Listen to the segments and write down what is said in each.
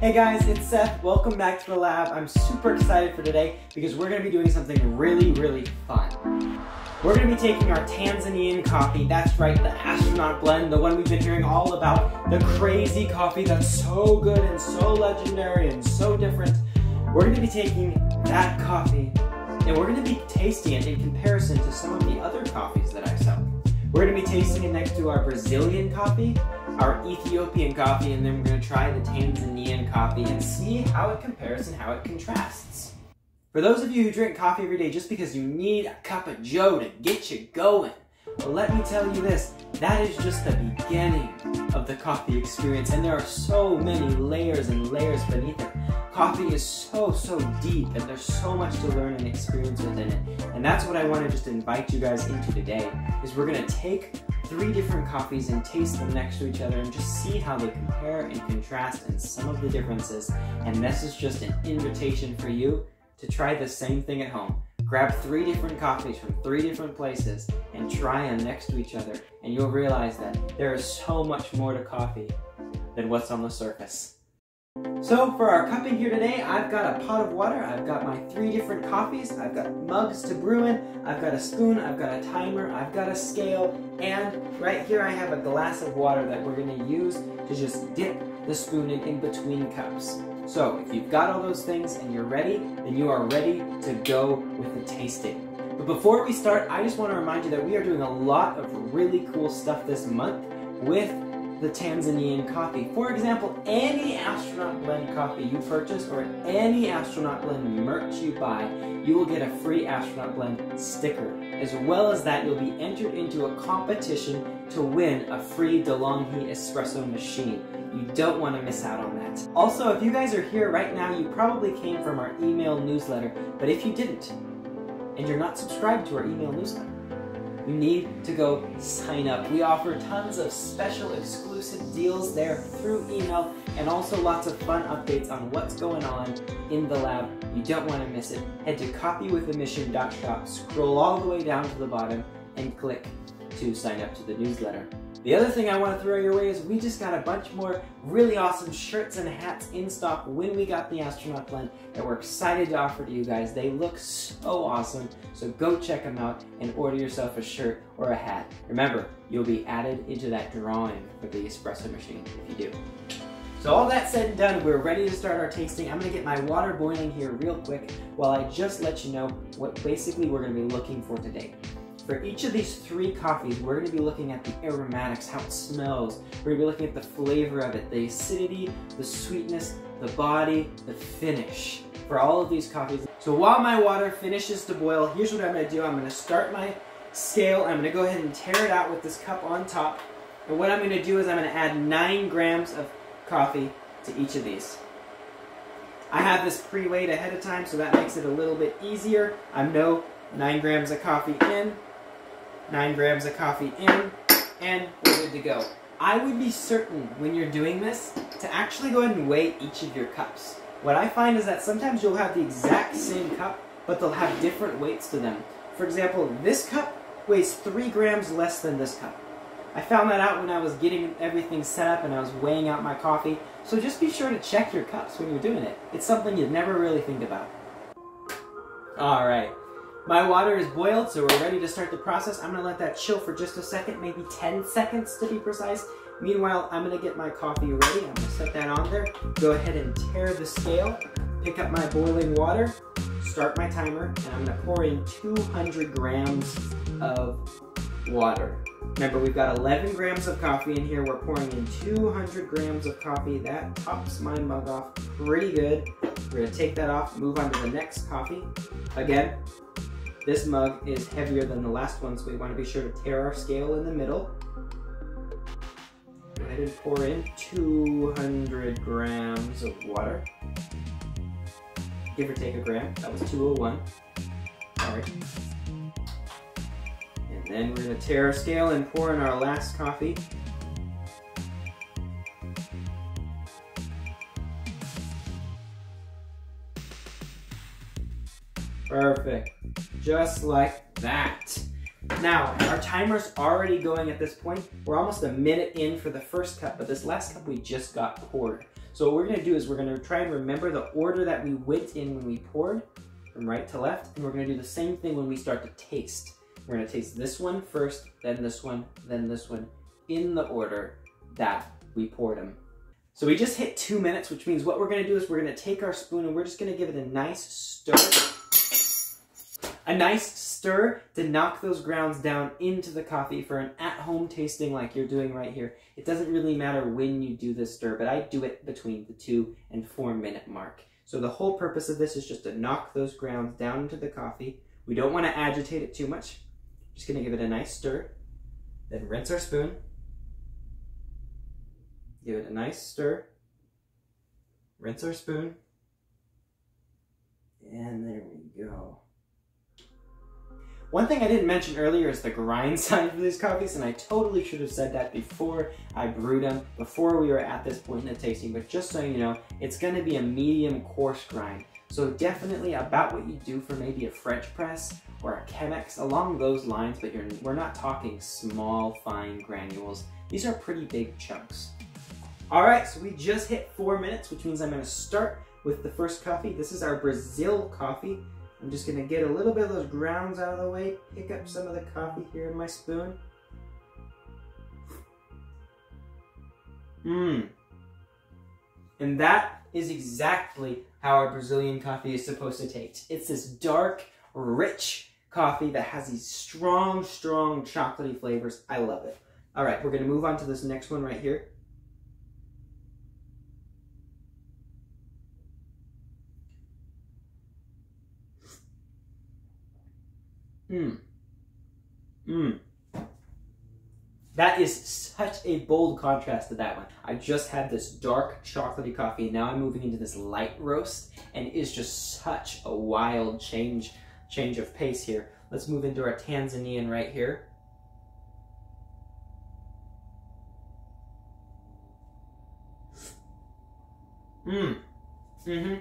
Hey guys, it's Seth. Welcome back to the lab. I'm super excited for today because we're going to be doing something really, really fun. We're going to be taking our Tanzanian coffee, that's right, the astronaut blend, the one we've been hearing all about, the crazy coffee that's so good and so legendary and so different. We're going to be taking that coffee and we're going to be tasting it in comparison to some of the other coffees that I. We're to be tasting it next to our Brazilian coffee, our Ethiopian coffee, and then we're going to try the Tanzanian coffee and see how it compares and how it contrasts. For those of you who drink coffee every day just because you need a cup of joe to get you going, well, let me tell you this, that is just the beginning of the coffee experience, and there are so many layers and layers beneath it. Coffee is so, so deep, and there's so much to learn and experience within it. And that's what I want to just invite you guys into today, is we're going to take three different coffees and taste them next to each other and just see how they compare and contrast and some of the differences. And this is just an invitation for you to try the same thing at home. Grab three different coffees from three different places and try them next to each other, and you'll realize that there is so much more to coffee than what's on the surface. So for our cupping here today, I've got a pot of water, I've got my three different coffees, I've got mugs to brew in, I've got a spoon, I've got a timer, I've got a scale, and right here I have a glass of water that we're gonna use to just dip the spoon in, in between cups. So if you've got all those things and you're ready, then you are ready to go with the tasting. But before we start, I just want to remind you that we are doing a lot of really cool stuff this month with the Tanzanian coffee. For example, any astronaut blend coffee you purchase or any astronaut blend merch you buy, you will get a free astronaut blend sticker. As well as that, you'll be entered into a competition to win a free DeLonghi espresso machine. You don't want to miss out on that. Also, if you guys are here right now, you probably came from our email newsletter, but if you didn't, and you're not subscribed to our email newsletter, you need to go sign up. We offer tons of special exclusive deals there through email and also lots of fun updates on what's going on in the lab. You don't want to miss it. Head to coffeewithamission.shop, scroll all the way down to the bottom, and click to sign up to the newsletter. The other thing I want to throw your way is we just got a bunch more really awesome shirts and hats in stock when we got the astronaut blend that we're excited to offer to you guys. They look so awesome, so go check them out and order yourself a shirt or a hat. Remember, you'll be added into that drawing for the espresso machine if you do. So all that said and done, we're ready to start our tasting. I'm gonna get my water boiling here real quick while I just let you know what basically we're gonna be looking for today. For each of these three coffees, we're going to be looking at the aromatics, how it smells. We're going to be looking at the flavor of it, the acidity, the sweetness, the body, the finish for all of these coffees. So while my water finishes to boil, here's what I'm going to do. I'm going to start my scale. I'm going to go ahead and tare it out with this cup on top. And what I'm going to do is I'm going to add 9 grams of coffee to each of these. I have this pre-weighed ahead of time, so that makes it a little bit easier. I know 9 grams of coffee in, 9 grams of coffee in, and we're good to go. I would be certain when you're doing this to actually go ahead and weigh each of your cups. What I find is that sometimes you'll have the exact same cup, but they'll have different weights to them. For example, this cup weighs 3 grams less than this cup. I found that out when I was getting everything set up and I was weighing out my coffee. So just be sure to check your cups when you're doing it. It's something you'd never really think about. Alright, my water is boiled, so we're ready to start the process. I'm gonna let that chill for just a second, maybe 10 seconds to be precise. Meanwhile, I'm gonna get my coffee ready. I'm gonna set that on there. Go ahead and tare the scale, pick up my boiling water, start my timer, and I'm gonna pour in 200 grams of water. Remember, we've got 11 grams of coffee in here. We're pouring in 200 grams of coffee. That tops my mug off pretty good. We're gonna take that off, move on to the next coffee. Again, this mug is heavier than the last one, so we want to be sure to tare our scale in the middle. Go ahead and pour in 200 grams of water. Give or take a gram. That was 201. All right. And then we're to tare our scale and pour in our last coffee. Perfect. Just like that. Now, our timer's already going at this point. We're almost a minute in for the first cup, but this last cup we just got poured. So what we're gonna do is we're gonna try and remember the order that we went in when we poured from right to left, and we're gonna do the same thing when we start to taste. We're gonna taste this one first, then this one, then this one, in the order that we poured them. So we just hit two minutes, which means what we're gonna do is we're gonna take our spoon and we're just gonna give it a nice stir. A nice stir to knock those grounds down into the coffee for an at-home tasting like you're doing right here. It doesn't really matter when you do this stir, but I do it between the two and four minute mark. So the whole purpose of this is just to knock those grounds down into the coffee. We don't want to agitate it too much. Just gonna give it a nice stir, then rinse our spoon. Give it a nice stir, rinse our spoon, and there we go. One thing I didn't mention earlier is the grind size for these coffees, and I totally should have said that before I brewed them, before we were at this point in the tasting, but just so you know, it's gonna be a medium coarse grind. So definitely about what you do for maybe a French press or a Chemex, along those lines, but we're not talking small, fine granules. These are pretty big chunks. All right, so we just hit four minutes, which means I'm gonna start with the first coffee. This is our Brazil coffee. I'm just gonna get a little bit of those grounds out of the way, pick up some of the coffee here in my spoon. Mmm. And that is exactly how our Brazilian coffee is supposed to taste. It's this dark, rich coffee that has these strong, strong chocolatey flavors. I love it. All right, we're gonna move on to this next one right here. Mmm. Mmm. That is such a bold contrast to that one. I just had this dark chocolatey coffee, and now I'm moving into this light roast, and it is just such a wild change, change of pace here. Let's move into our Tanzanian right here. Mmm. Mm-hmm.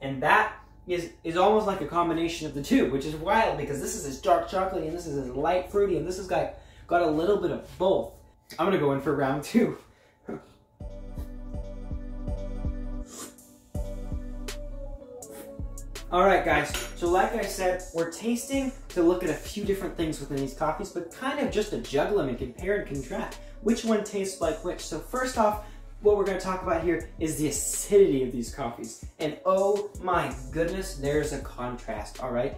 And that is is almost like a combination of the two, which is wild because this is as dark chocolate and this is as light fruity and this has got got a little bit of both. I'm gonna go in for round two. All right, guys, so like I said, we're tasting to look at a few different things within these coffees, but kind of just to juggle them and compare and contrast which one tastes like which. So first off, what we're going to talk about here is the acidity of these coffees. And oh my goodness, there's a contrast, all right?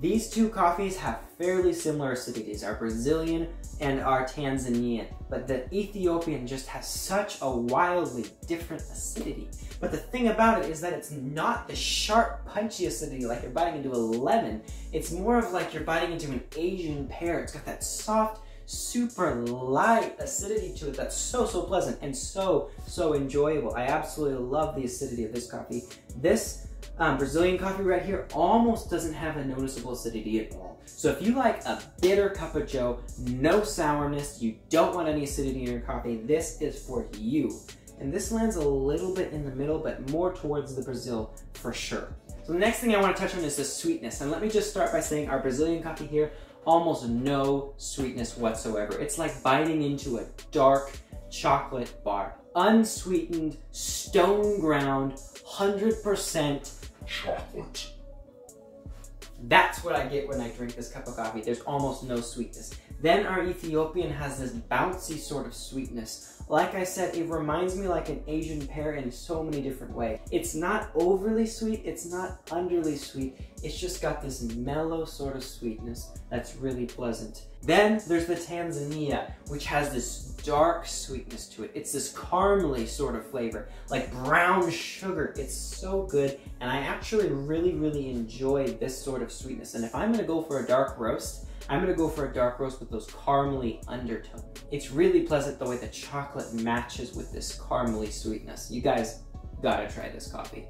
These two coffees have fairly similar acidities, our Brazilian and our Tanzanian, but the Ethiopian just has such a wildly different acidity. But the thing about it is that it's not the sharp, punchy acidity like you're biting into a lemon. It's more of like you're biting into an Asian pear. It's got that soft, super light acidity to it that's so, so pleasant and so, so enjoyable. I absolutely love the acidity of this coffee. This um, Brazilian coffee right here almost doesn't have a noticeable acidity at all. So if you like a bitter cup of joe, no sourness, you don't want any acidity in your coffee, this is for you. And this lands a little bit in the middle, but more towards the Brazil for sure. So the next thing I want to touch on is the sweetness. And let me just start by saying our Brazilian coffee here almost no sweetness whatsoever. It's like biting into a dark chocolate bar. Unsweetened, stone ground, 100% chocolate. That's what I get when I drink this cup of coffee. There's almost no sweetness. Then our Ethiopian has this bouncy sort of sweetness like I said, it reminds me like an Asian pear in so many different ways. It's not overly sweet, it's not underly sweet, it's just got this mellow sort of sweetness that's really pleasant. Then there's the Tanzania, which has this dark sweetness to it. It's this caramely sort of flavor, like brown sugar. It's so good, and I actually really, really enjoy this sort of sweetness. And if I'm gonna go for a dark roast, I'm gonna go for a dark roast with those caramely undertones. It's really pleasant the way the chocolate matches with this caramely sweetness. You guys gotta try this coffee.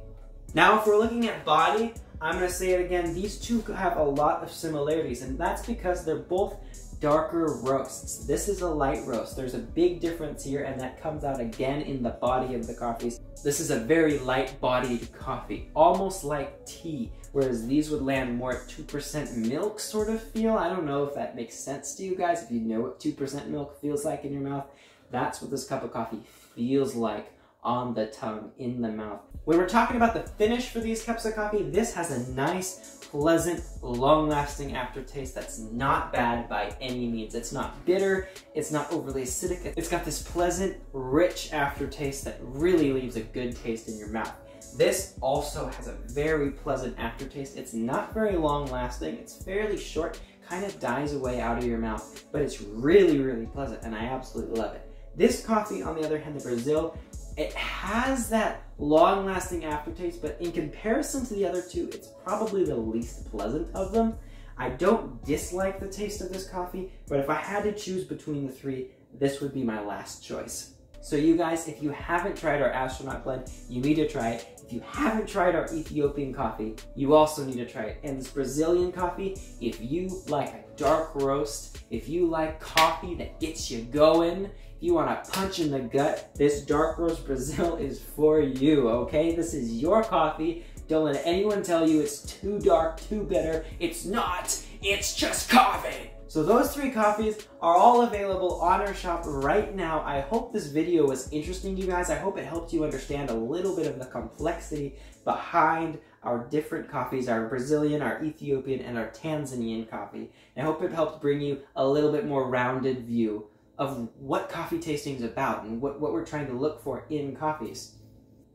Now, if we're looking at body, I'm gonna say it again, these two have a lot of similarities, and that's because they're both darker roasts. This is a light roast. There's a big difference here, and that comes out again in the body of the coffees. This is a very light bodied coffee, almost like tea whereas these would land more at 2% milk sort of feel. I don't know if that makes sense to you guys, if you know what 2% milk feels like in your mouth. That's what this cup of coffee feels like on the tongue, in the mouth. When we're talking about the finish for these cups of coffee, this has a nice, pleasant, long-lasting aftertaste that's not bad by any means. It's not bitter, it's not overly acidic. It's got this pleasant, rich aftertaste that really leaves a good taste in your mouth. This also has a very pleasant aftertaste. It's not very long lasting. It's fairly short, kind of dies away out of your mouth, but it's really, really pleasant and I absolutely love it. This coffee, on the other hand, the Brazil, it has that long lasting aftertaste, but in comparison to the other two, it's probably the least pleasant of them. I don't dislike the taste of this coffee, but if I had to choose between the three, this would be my last choice. So you guys, if you haven't tried our astronaut blend, you need to try it. If you haven't tried our Ethiopian coffee, you also need to try it. And this Brazilian coffee, if you like a dark roast, if you like coffee that gets you going, if you want a punch in the gut, this dark roast Brazil is for you, okay? This is your coffee. Don't let anyone tell you it's too dark, too bitter. It's not, it's just coffee. So those three coffees are all available on our shop right now. I hope this video was interesting to you guys. I hope it helped you understand a little bit of the complexity behind our different coffees, our Brazilian, our Ethiopian, and our Tanzanian coffee. And I hope it helped bring you a little bit more rounded view of what coffee tasting is about and what, what we're trying to look for in coffees.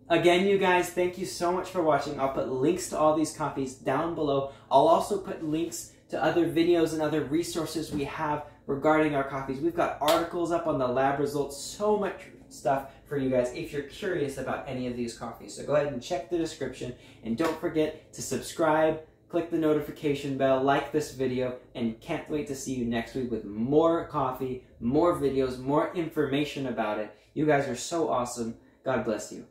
Again, you guys, thank you so much for watching. I'll put links to all these coffees down below. I'll also put links to other videos and other resources we have regarding our coffees. We've got articles up on the lab results, so much stuff for you guys if you're curious about any of these coffees. So go ahead and check the description and don't forget to subscribe, click the notification bell, like this video, and can't wait to see you next week with more coffee, more videos, more information about it. You guys are so awesome. God bless you.